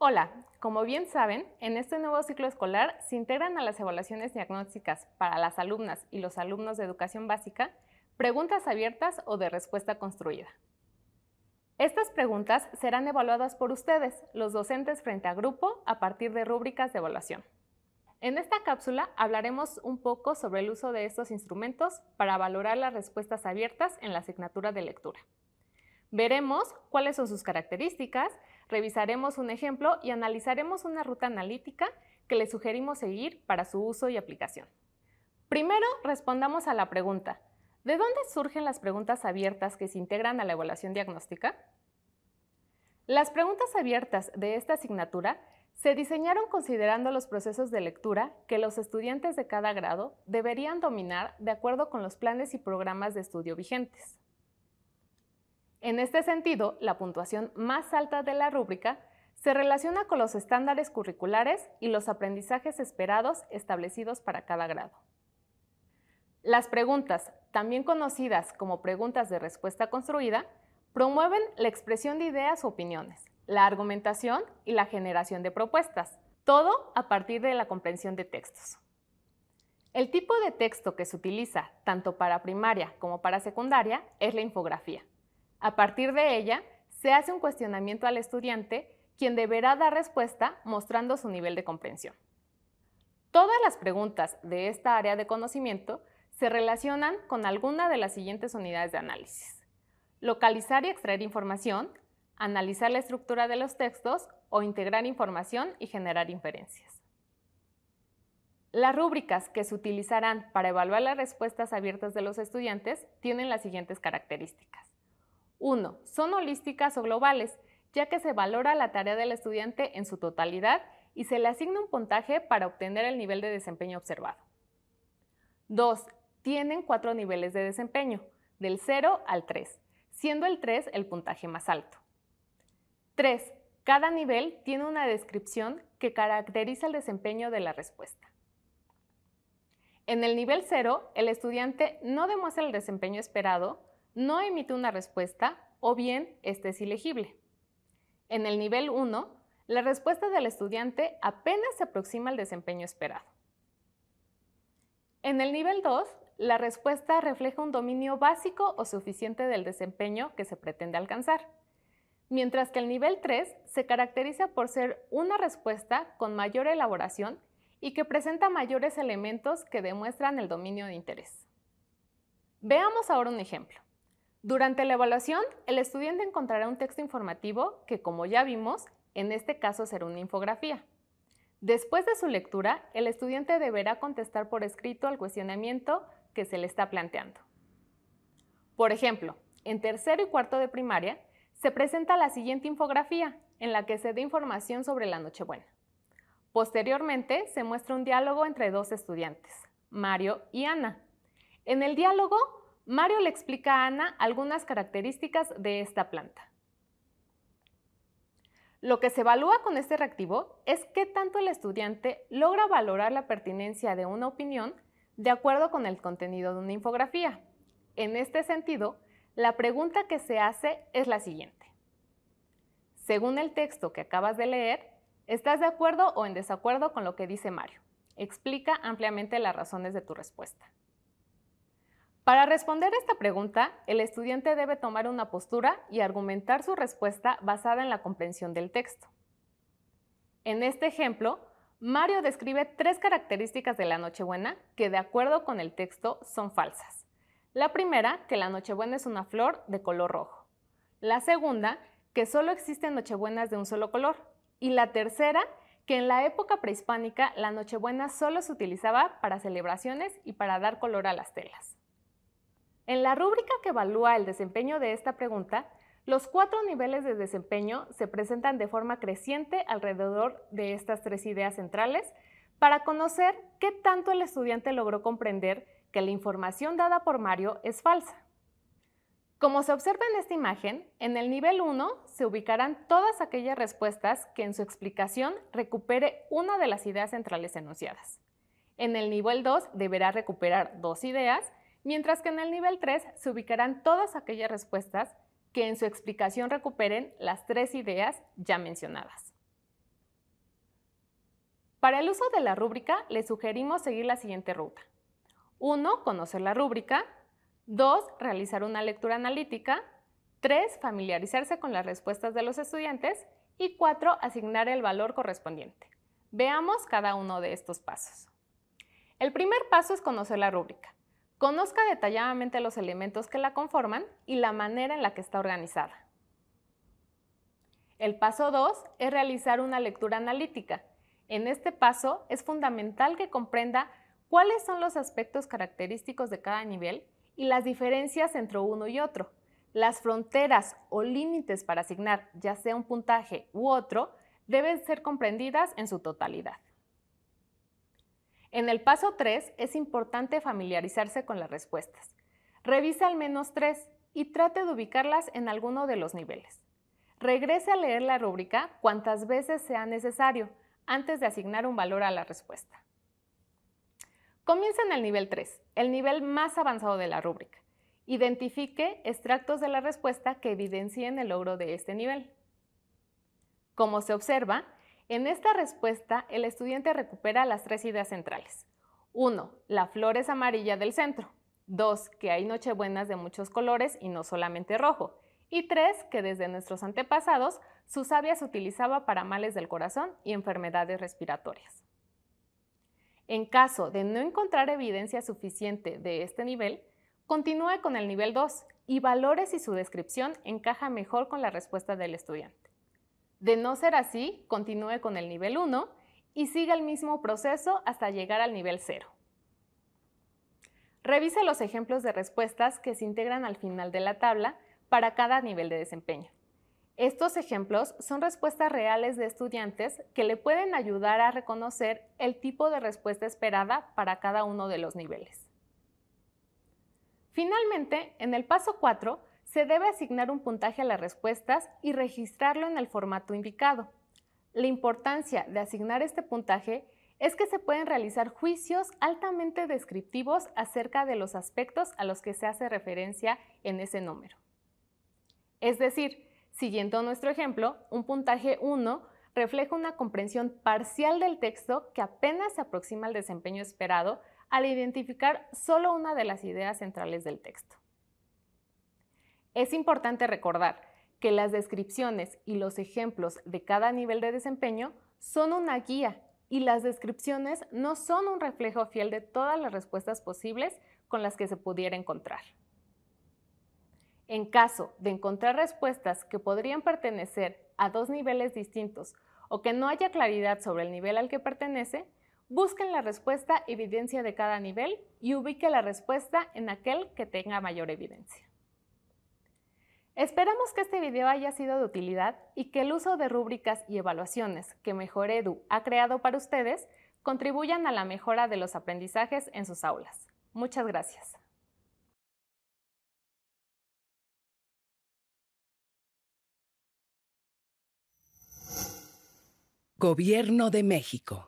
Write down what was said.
Hola, como bien saben, en este nuevo ciclo escolar se integran a las evaluaciones diagnósticas para las alumnas y los alumnos de educación básica preguntas abiertas o de respuesta construida. Estas preguntas serán evaluadas por ustedes, los docentes frente a grupo, a partir de rúbricas de evaluación. En esta cápsula hablaremos un poco sobre el uso de estos instrumentos para valorar las respuestas abiertas en la asignatura de lectura. Veremos cuáles son sus características, revisaremos un ejemplo y analizaremos una ruta analítica que le sugerimos seguir para su uso y aplicación. Primero, respondamos a la pregunta, ¿de dónde surgen las preguntas abiertas que se integran a la evaluación diagnóstica? Las preguntas abiertas de esta asignatura se diseñaron considerando los procesos de lectura que los estudiantes de cada grado deberían dominar de acuerdo con los planes y programas de estudio vigentes. En este sentido, la puntuación más alta de la rúbrica se relaciona con los estándares curriculares y los aprendizajes esperados establecidos para cada grado. Las preguntas, también conocidas como preguntas de respuesta construida, promueven la expresión de ideas o opiniones, la argumentación y la generación de propuestas, todo a partir de la comprensión de textos. El tipo de texto que se utiliza tanto para primaria como para secundaria es la infografía. A partir de ella, se hace un cuestionamiento al estudiante, quien deberá dar respuesta mostrando su nivel de comprensión. Todas las preguntas de esta área de conocimiento se relacionan con alguna de las siguientes unidades de análisis. Localizar y extraer información, analizar la estructura de los textos o integrar información y generar inferencias. Las rúbricas que se utilizarán para evaluar las respuestas abiertas de los estudiantes tienen las siguientes características. 1. Son holísticas o globales, ya que se valora la tarea del estudiante en su totalidad y se le asigna un puntaje para obtener el nivel de desempeño observado. 2. Tienen cuatro niveles de desempeño, del 0 al 3, siendo el 3 el puntaje más alto. 3. Cada nivel tiene una descripción que caracteriza el desempeño de la respuesta. En el nivel 0, el estudiante no demuestra el desempeño esperado, no emite una respuesta o bien este es ilegible. En el nivel 1, la respuesta del estudiante apenas se aproxima al desempeño esperado. En el nivel 2, la respuesta refleja un dominio básico o suficiente del desempeño que se pretende alcanzar, mientras que el nivel 3 se caracteriza por ser una respuesta con mayor elaboración y que presenta mayores elementos que demuestran el dominio de interés. Veamos ahora un ejemplo. Durante la evaluación, el estudiante encontrará un texto informativo que, como ya vimos, en este caso será una infografía. Después de su lectura, el estudiante deberá contestar por escrito al cuestionamiento que se le está planteando. Por ejemplo, en tercero y cuarto de primaria, se presenta la siguiente infografía, en la que se da información sobre la Nochebuena. Posteriormente, se muestra un diálogo entre dos estudiantes, Mario y Ana. En el diálogo, Mario le explica a Ana algunas características de esta planta. Lo que se evalúa con este reactivo es qué tanto el estudiante logra valorar la pertinencia de una opinión de acuerdo con el contenido de una infografía. En este sentido, la pregunta que se hace es la siguiente. Según el texto que acabas de leer, ¿estás de acuerdo o en desacuerdo con lo que dice Mario? Explica ampliamente las razones de tu respuesta. Para responder esta pregunta, el estudiante debe tomar una postura y argumentar su respuesta basada en la comprensión del texto. En este ejemplo, Mario describe tres características de la Nochebuena que de acuerdo con el texto son falsas. La primera, que la Nochebuena es una flor de color rojo. La segunda, que solo existen Nochebuenas de un solo color. Y la tercera, que en la época prehispánica la Nochebuena solo se utilizaba para celebraciones y para dar color a las telas. En la rúbrica que evalúa el desempeño de esta pregunta, los cuatro niveles de desempeño se presentan de forma creciente alrededor de estas tres ideas centrales para conocer qué tanto el estudiante logró comprender que la información dada por Mario es falsa. Como se observa en esta imagen, en el nivel 1 se ubicarán todas aquellas respuestas que en su explicación recupere una de las ideas centrales enunciadas. En el nivel 2 deberá recuperar dos ideas mientras que en el nivel 3 se ubicarán todas aquellas respuestas que en su explicación recuperen las tres ideas ya mencionadas. Para el uso de la rúbrica, le sugerimos seguir la siguiente ruta. 1. Conocer la rúbrica. 2. Realizar una lectura analítica. 3. Familiarizarse con las respuestas de los estudiantes. Y 4. Asignar el valor correspondiente. Veamos cada uno de estos pasos. El primer paso es conocer la rúbrica. Conozca detalladamente los elementos que la conforman y la manera en la que está organizada. El paso 2 es realizar una lectura analítica. En este paso es fundamental que comprenda cuáles son los aspectos característicos de cada nivel y las diferencias entre uno y otro. Las fronteras o límites para asignar ya sea un puntaje u otro deben ser comprendidas en su totalidad. En el paso 3 es importante familiarizarse con las respuestas. Revisa al menos tres y trate de ubicarlas en alguno de los niveles. Regrese a leer la rúbrica cuantas veces sea necesario antes de asignar un valor a la respuesta. Comienza en el nivel 3, el nivel más avanzado de la rúbrica. Identifique extractos de la respuesta que evidencien el logro de este nivel. Como se observa, en esta respuesta, el estudiante recupera las tres ideas centrales. 1. La flor es amarilla del centro. 2. Que hay nochebuenas de muchos colores y no solamente rojo. Y 3. Que desde nuestros antepasados, su savia se utilizaba para males del corazón y enfermedades respiratorias. En caso de no encontrar evidencia suficiente de este nivel, continúe con el nivel 2 y valore si su descripción encaja mejor con la respuesta del estudiante. De no ser así, continúe con el nivel 1 y siga el mismo proceso hasta llegar al nivel 0. Revise los ejemplos de respuestas que se integran al final de la tabla para cada nivel de desempeño. Estos ejemplos son respuestas reales de estudiantes que le pueden ayudar a reconocer el tipo de respuesta esperada para cada uno de los niveles. Finalmente, en el paso 4, se debe asignar un puntaje a las respuestas y registrarlo en el formato indicado. La importancia de asignar este puntaje es que se pueden realizar juicios altamente descriptivos acerca de los aspectos a los que se hace referencia en ese número. Es decir, siguiendo nuestro ejemplo, un puntaje 1 refleja una comprensión parcial del texto que apenas se aproxima al desempeño esperado al identificar solo una de las ideas centrales del texto. Es importante recordar que las descripciones y los ejemplos de cada nivel de desempeño son una guía y las descripciones no son un reflejo fiel de todas las respuestas posibles con las que se pudiera encontrar. En caso de encontrar respuestas que podrían pertenecer a dos niveles distintos o que no haya claridad sobre el nivel al que pertenece, busquen la respuesta evidencia de cada nivel y ubique la respuesta en aquel que tenga mayor evidencia. Esperamos que este video haya sido de utilidad y que el uso de rúbricas y evaluaciones que Mejor Edu ha creado para ustedes contribuyan a la mejora de los aprendizajes en sus aulas. Muchas gracias. Gobierno de México.